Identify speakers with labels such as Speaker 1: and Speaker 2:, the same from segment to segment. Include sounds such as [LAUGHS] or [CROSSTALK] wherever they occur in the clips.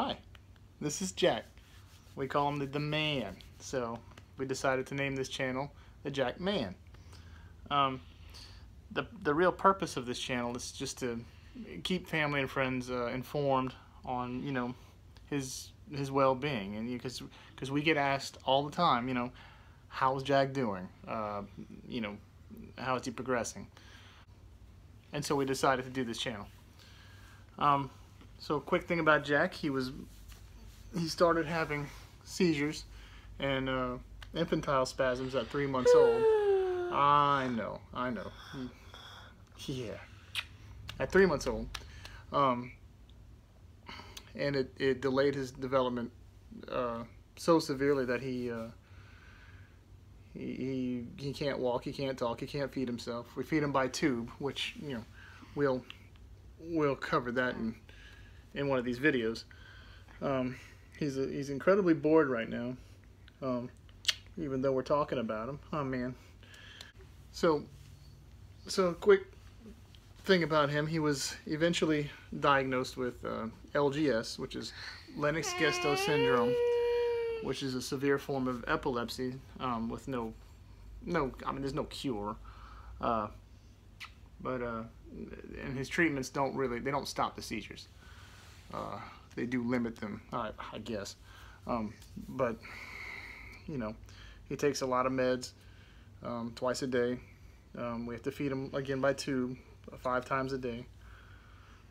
Speaker 1: Hi, this is Jack. We call him the, the man, so we decided to name this channel the Jack Man. Um, the, the real purpose of this channel is just to keep family and friends uh, informed on, you know, his his well-being and because because we get asked all the time you know how's Jack doing uh, you know how is he progressing and so we decided to do this channel um, so quick thing about Jack he was he started having seizures and uh, infantile spasms at three months old. [SIGHS] I know I know. Yeah. At three months old. Um, and it, it delayed his development uh, so severely that he, uh, he he he can't walk, he can't talk, he can't feed himself. We feed him by tube, which you know we'll we'll cover that in in one of these videos. Um, he's a, he's incredibly bored right now, um, even though we're talking about him. Oh man. So so quick thing about him, he was eventually diagnosed with uh, LGS, which is Lennox-Gastaut syndrome, which is a severe form of epilepsy um, with no, no, I mean, there's no cure. Uh, but, uh, and his treatments don't really, they don't stop the seizures. They do limit them, I, I guess. Um, but, you know, he takes a lot of meds um, twice a day. Um, we have to feed him again by tube five times a day.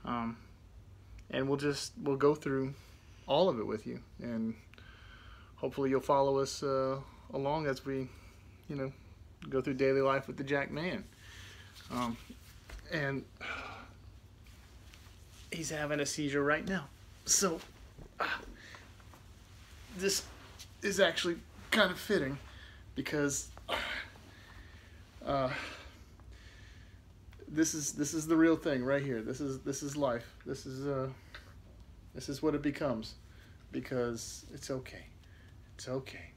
Speaker 1: Um, and we'll just, we'll go through all of it with you. And hopefully you'll follow us uh, along as we, you know, go through daily life with the Jack Man. Um, and [SIGHS] he's having a seizure right now. So uh, this is actually kind of fitting because uh, this is this is the real thing right here. This is this is life. This is uh this is what it becomes because it's okay. It's okay.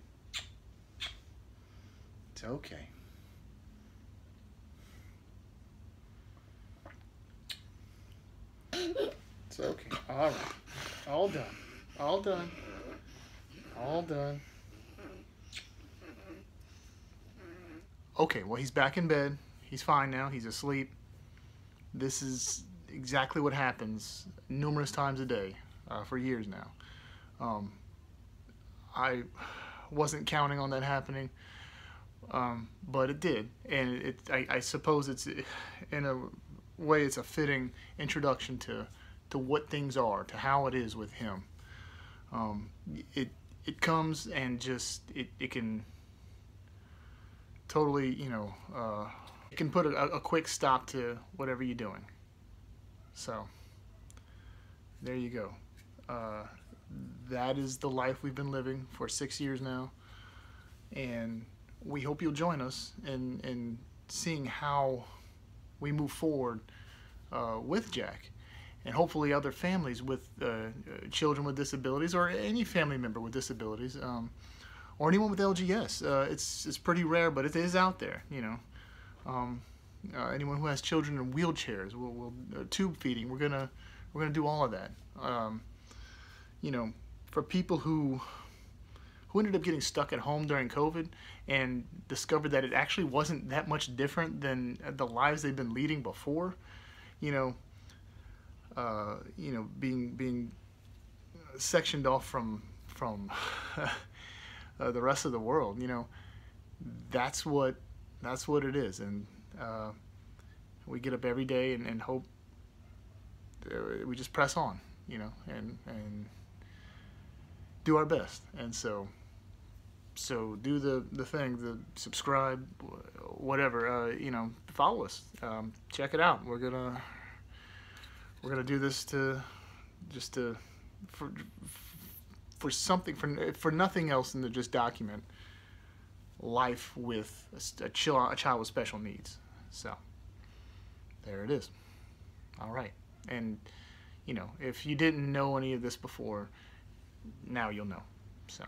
Speaker 1: It's okay. It's okay. All right. All done. All done. All done. Okay, well, he's back in bed. He's fine now. He's asleep. This is exactly what happens numerous times a day uh, for years now. Um, I wasn't counting on that happening, um, but it did, and it, I, I, suppose it's in a way it's a fitting introduction to to what things are, to how it is with him. Um, it it comes and just it, it can totally you know uh, it can put a, a quick stop to whatever you're doing. So there you go. Uh, that is the life we've been living for six years now. And we hope you'll join us in, in seeing how we move forward uh, with Jack. And hopefully other families with uh, uh children with disabilities or any family member with disabilities um, or anyone with LGS. Uh, it's, it's pretty rare, but it is out there, you know. Um, uh, anyone who has children in wheelchairs, we'll, we'll uh, tube feeding. We're gonna we're gonna do all of that. Um, you know, for people who who ended up getting stuck at home during COVID and discovered that it actually wasn't that much different than the lives they've been leading before. You know, uh, you know, being being sectioned off from from [LAUGHS] uh, the rest of the world. You know, that's what that's what it is, and uh, we get up every day and, and hope we just press on, you know, and and do our best. And so, so do the the thing, the subscribe, whatever, uh, you know, follow us, um, check it out. We're gonna we're gonna do this to just to for for something for for nothing else than to just document life with a, a, a child with special needs. So there it is. All right. And, you know, if you didn't know any of this before, now you'll know. So.